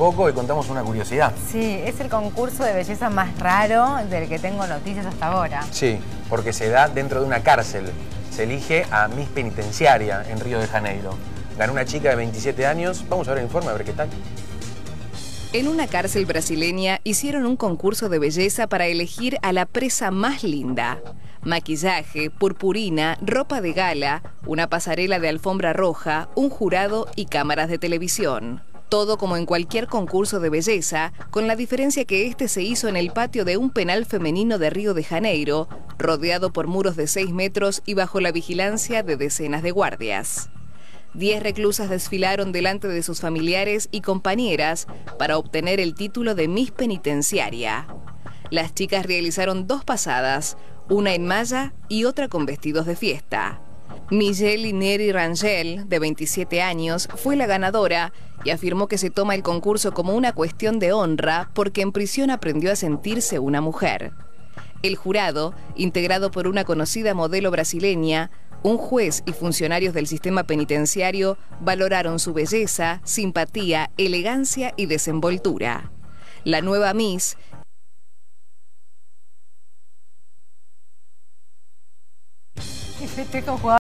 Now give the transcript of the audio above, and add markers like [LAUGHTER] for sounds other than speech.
poco y contamos una curiosidad. Sí, es el concurso de belleza más raro del que tengo noticias hasta ahora. Sí, porque se da dentro de una cárcel. Se elige a Miss Penitenciaria en Río de Janeiro. Ganó una chica de 27 años. Vamos a ver el informe, a ver qué tal. En una cárcel brasileña hicieron un concurso de belleza para elegir a la presa más linda. Maquillaje, purpurina, ropa de gala, una pasarela de alfombra roja, un jurado y cámaras de televisión. Todo como en cualquier concurso de belleza, con la diferencia que este se hizo en el patio de un penal femenino de Río de Janeiro, rodeado por muros de 6 metros y bajo la vigilancia de decenas de guardias. Diez reclusas desfilaron delante de sus familiares y compañeras para obtener el título de Miss Penitenciaria. Las chicas realizaron dos pasadas, una en malla y otra con vestidos de fiesta. Miguel Neri Rangel, de 27 años, fue la ganadora y afirmó que se toma el concurso como una cuestión de honra porque en prisión aprendió a sentirse una mujer. El jurado, integrado por una conocida modelo brasileña, un juez y funcionarios del sistema penitenciario valoraron su belleza, simpatía, elegancia y desenvoltura. La nueva Miss [LAUGHS]